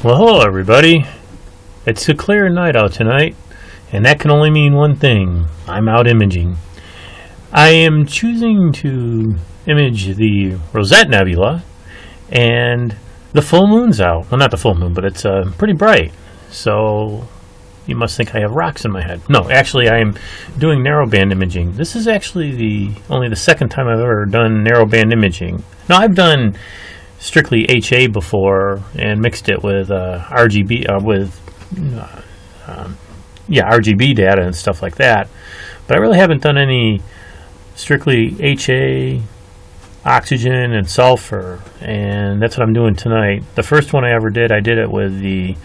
Well, hello everybody. It's a clear night out tonight, and that can only mean one thing. I'm out imaging. I am choosing to image the Rosette Nebula, and the full moon's out. Well, not the full moon, but it's uh, pretty bright. So you must think I have rocks in my head. No, actually, I am doing narrowband imaging. This is actually the only the second time I've ever done narrowband imaging. Now, I've done strictly HA before and mixed it with uh, RGB uh, with uh, um, yeah RGB data and stuff like that. But I really haven't done any strictly HA, oxygen, and sulfur, and that's what I'm doing tonight. The first one I ever did, I did it with the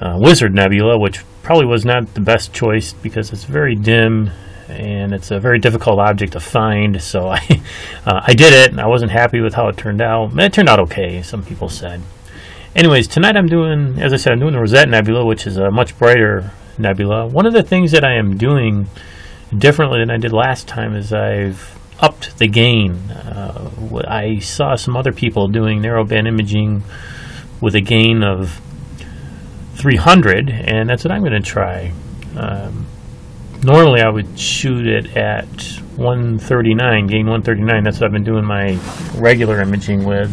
uh, Wizard Nebula, which probably was not the best choice because it's very dim and it's a very difficult object to find. So I, uh, I did it, and I wasn't happy with how it turned out. It turned out okay, some people said. Anyways, tonight I'm doing, as I said, I'm doing the Rosette Nebula, which is a much brighter nebula. One of the things that I am doing differently than I did last time is I've upped the gain. Uh, I saw some other people doing narrowband imaging with a gain of 300, and that's what I'm going to try. Um, normally I would shoot it at 139, gain 139. That's what I've been doing my regular imaging with.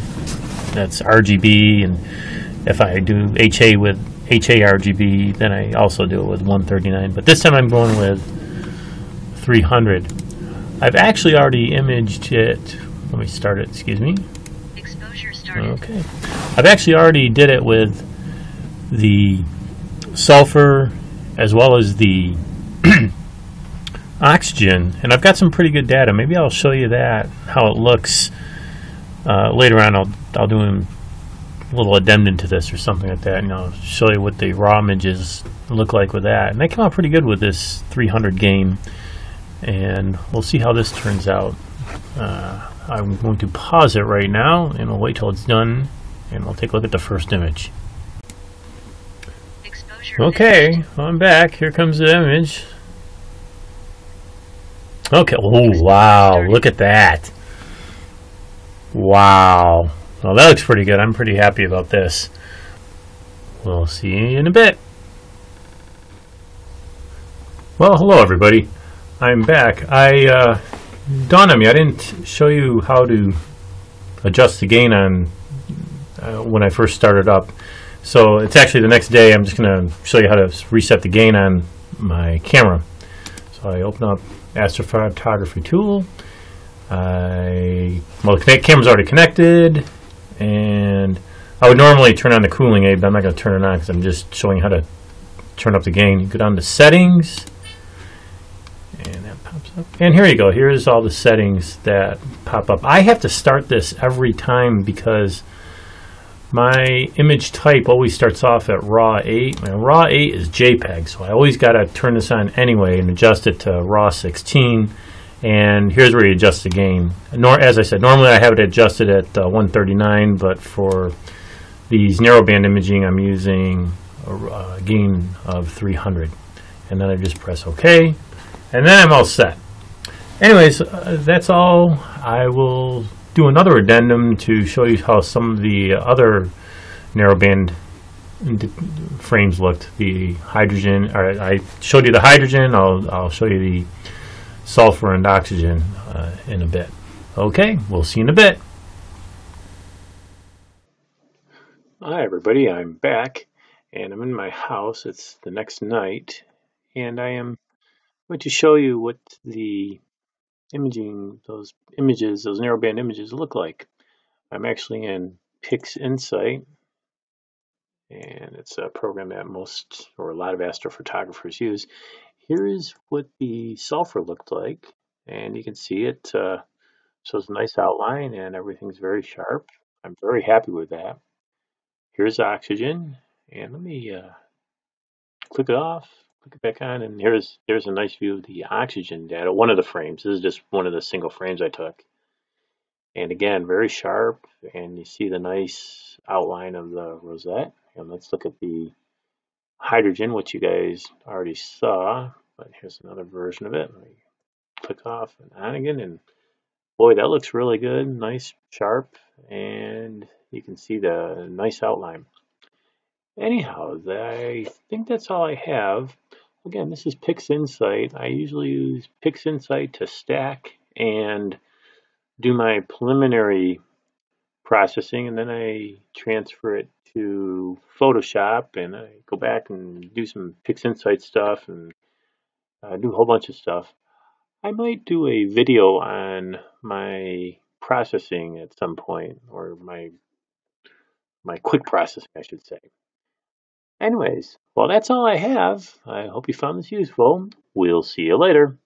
That's RGB, and if I do HA with HA RGB, then I also do it with 139. But this time I'm going with 300. I've actually already imaged it. Let me start it, excuse me. Exposure started. Okay. I've actually already did it with the sulfur as well as the oxygen, and I've got some pretty good data. Maybe I'll show you that how it looks uh, later on. I'll I'll do a little addendum to this or something like that, and I'll show you what the raw images look like with that. And they come out pretty good with this 300 gain and we'll see how this turns out. Uh, I'm going to pause it right now, and we'll wait till it's done, and we'll take a look at the first image. Exposure Okay, finished. I'm back. Here comes the image. Okay. Oh, wow. Look at that. Wow. Well, that looks pretty good. I'm pretty happy about this. We'll see you in a bit. Well, hello, everybody. I'm back. I, uh, dawned on me, I didn't show you how to adjust the gain on uh, when I first started up. So it's actually the next day. I'm just going to show you how to reset the gain on my camera. So I open up astrophotography tool. I well, the camera's already connected, and I would normally turn on the cooling aid, but I'm not going to turn it on because I'm just showing how to turn up the gain. You go down to settings, and that pops up. And here you go. Here's all the settings that pop up. I have to start this every time because my image type always starts off at RAW 8. My RAW 8 is JPEG, so I always got to turn this on anyway and adjust it to RAW 16. And here's where you adjust the gain. Nor, as I said, normally I have it adjusted at uh, 139, but for these narrowband imaging, I'm using a, gain of 300. And then I just press OK, and then I'm all set. Anyways, uh, that's all. I will do another addendum to show you how some of the other narrowband frames looked. The hydrogen, or I showed you the hydrogen. I'll I'll show you the sulfur and oxygen uh, in a bit. Okay, we'll see in a bit. Hi everybody, I'm back and I'm in my house. It's the next night and I am going to show you what the imaging, those images, those narrowband images look like. I'm actually in PixInsight and it's a program that most or a lot of astrophotographers use. Here is what the sulfur looked like and you can see it uh, shows a nice outline and everything's very sharp. I'm very happy with that. Here's oxygen and let me uh, click it off, click it back on, and here's there's a nice view of the oxygen data. One of the frames. This is just one of the single frames I took. And again, very sharp, and you see the nice outline of the rosette. And let's look at the hydrogen, which you guys already saw. But here's another version of it. Click off and on again, and boy, that looks really good. Nice, sharp, and you can see the nice outline. Anyhow, I think that's all I have. Again, this is PixInsight. I usually use PixInsight to stack and do my preliminary processing, and then I transfer it to Photoshop, and I go back and do some PixInsight stuff and uh, do a whole bunch of stuff. I might do a video on my processing at some point, or my my quick processing, I should say. Anyways, well, that's all I have. I hope you found this useful. We'll see you later.